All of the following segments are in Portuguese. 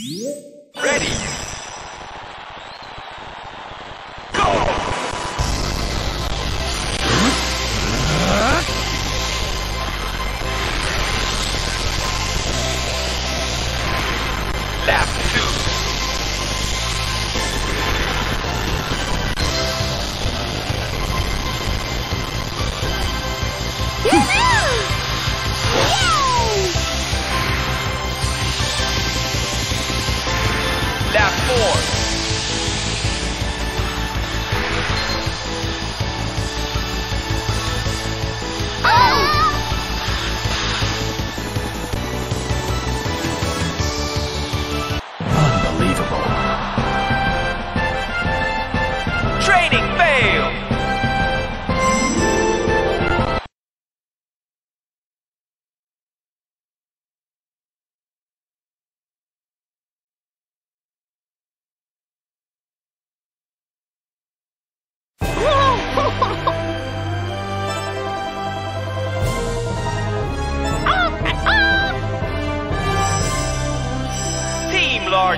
Ready.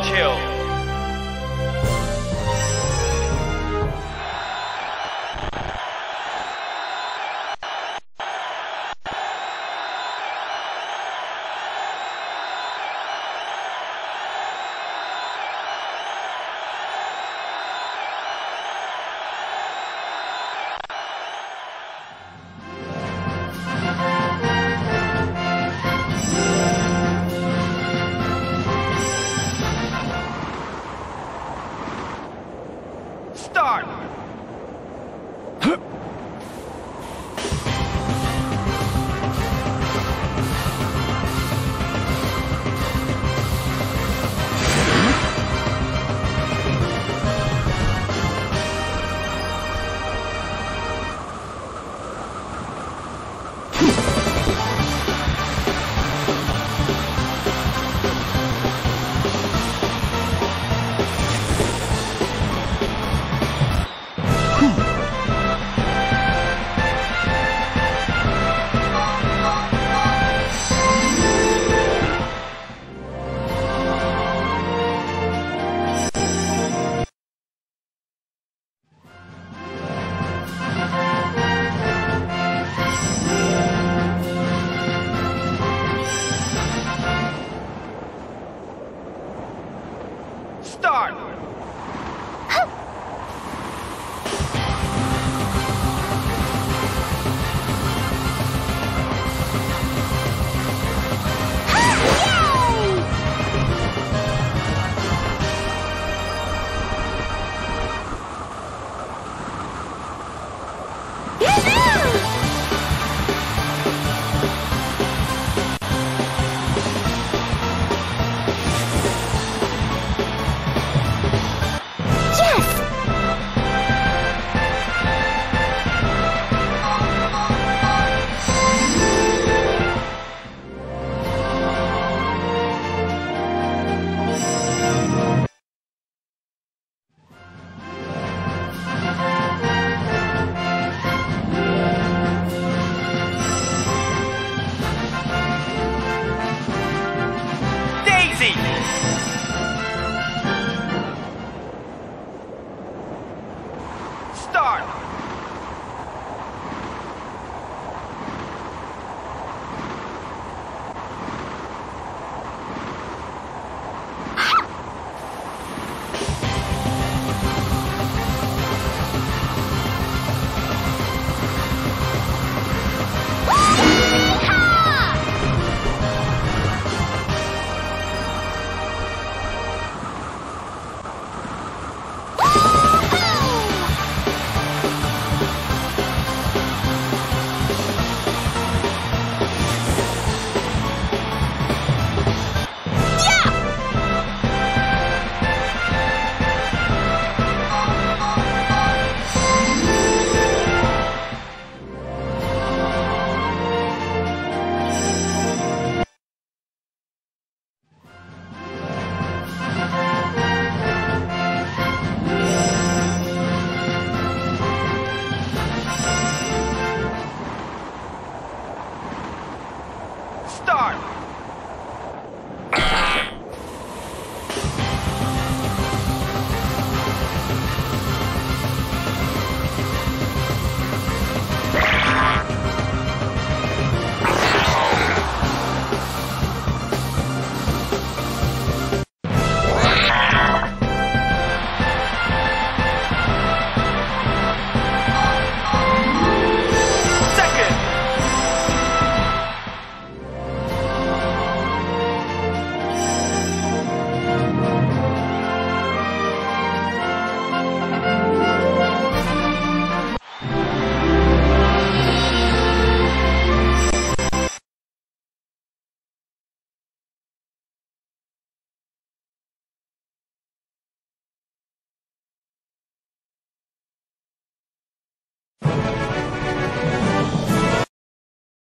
chill.